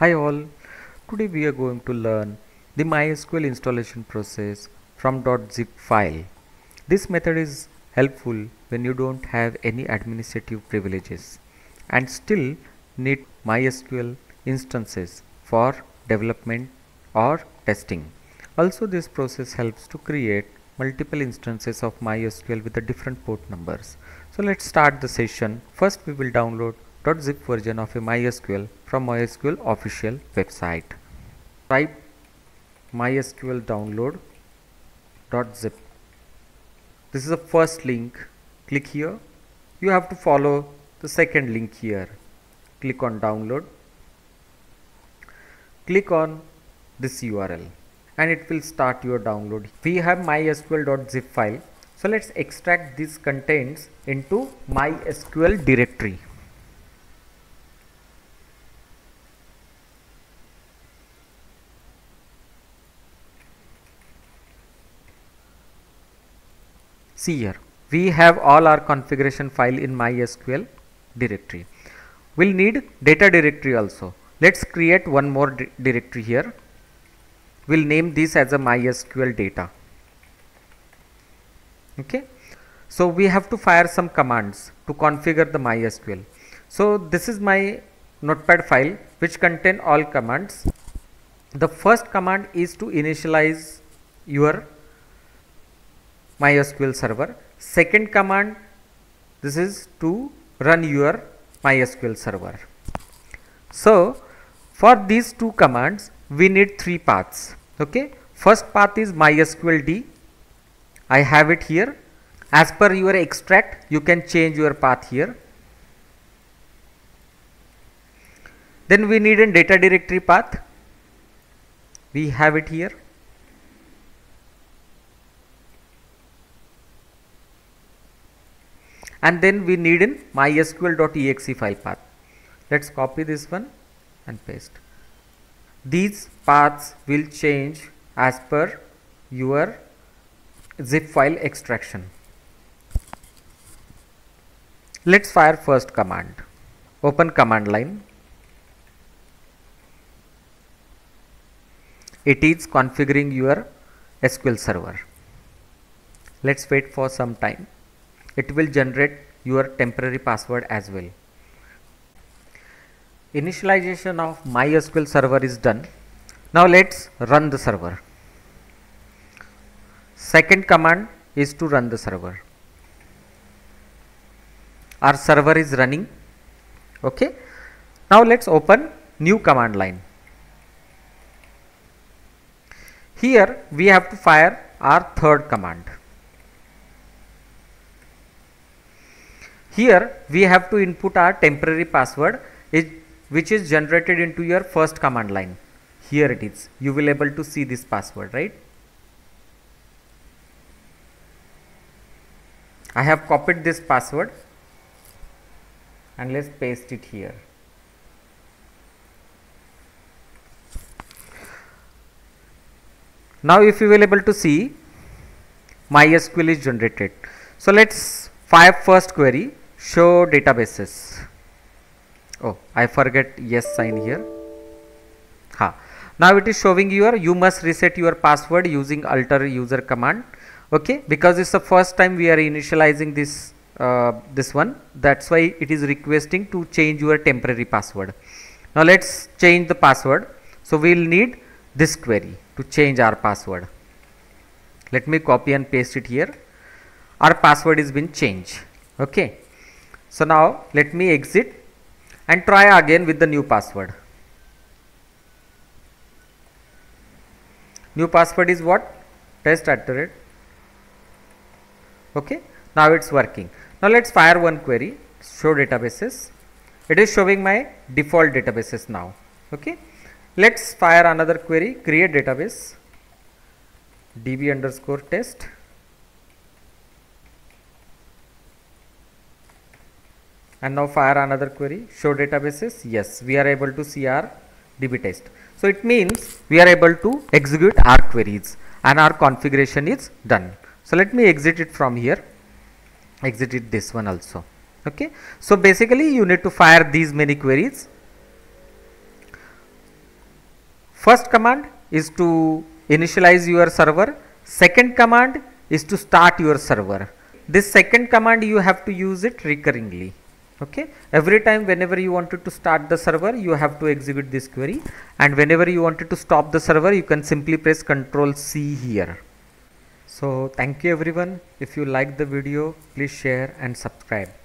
Hi all, today we are going to learn the MySQL installation process from .zip file. This method is helpful when you don't have any administrative privileges and still need MySQL instances for development or testing. Also this process helps to create multiple instances of MySQL with the different port numbers. So let's start the session. First we will download .zip version of a MySQL from MySQL official website. Type MySQL download dot .zip. This is the first link. Click here. You have to follow the second link here. Click on download. Click on this URL and it will start your download. We have mysql.zip file. So let's extract these contents into MySQL directory. See here. We have all our configuration file in mysql directory. We'll need data directory also. Let's create one more di directory here. We'll name this as a mysql data. Okay? So we have to fire some commands to configure the mysql. So this is my notepad file which contain all commands. The first command is to initialize your MySQL server. Second command this is to run your MySQL server. So for these two commands we need three paths. Okay. First path is mysqld. I have it here. As per your extract you can change your path here. Then we need a data directory path. We have it here. And then we need in mysql.exe file path. Let's copy this one and paste. These paths will change as per your zip file extraction. Let's fire first command. Open command line. It is configuring your SQL server. Let's wait for some time it will generate your temporary password as well. Initialization of MySQL server is done. Now let's run the server. Second command is to run the server. Our server is running. Okay. Now let's open new command line. Here we have to fire our third command. Here we have to input our temporary password which is generated into your first command line. Here it is. You will able to see this password, right? I have copied this password and let's paste it here. Now if you will able to see MySQL is generated. So let's fire first query show databases. Oh I forget yes sign here. Ha. Now it is showing your you must reset your password using alter user command. Okay because it's the first time we are initializing this uh, this one that's why it is requesting to change your temporary password. Now let's change the password. So we'll need this query to change our password. Let me copy and paste it here. Our password is been changed. Okay so now let me exit and try again with the new password. New password is what? Test at rate. Okay. Now it's working. Now let's fire one query. Show databases. It is showing my default databases now. Okay. Let's fire another query. Create database. db underscore test and now fire another query. Show databases. Yes we are able to see our db test. So it means we are able to execute our queries and our configuration is done. So let me exit it from here. Exit it this one also. Okay? So basically you need to fire these many queries. First command is to initialize your server. Second command is to start your server. This second command you have to use it recurringly okay? Every time whenever you wanted to start the server you have to execute this query. And whenever you wanted to stop the server you can simply press ctrl c here. So thank you everyone. If you like the video please share and subscribe